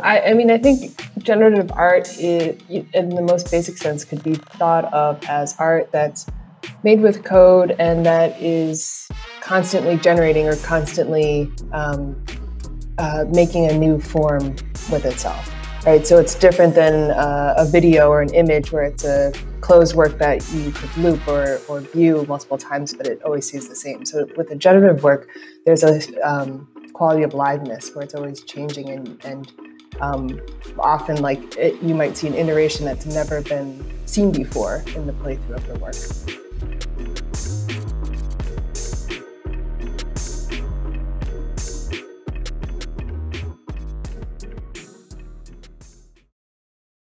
I, I, mean, I think generative art, is, in the most basic sense, could be thought of as art that's made with code and that is constantly generating or constantly um, uh, making a new form with itself. Right, so it's different than uh, a video or an image where it's a closed work that you could loop or, or view multiple times, but it always stays the same. So with the generative work, there's a um, quality of liveness where it's always changing and, and um, often like it, you might see an iteration that's never been seen before in the playthrough of the work.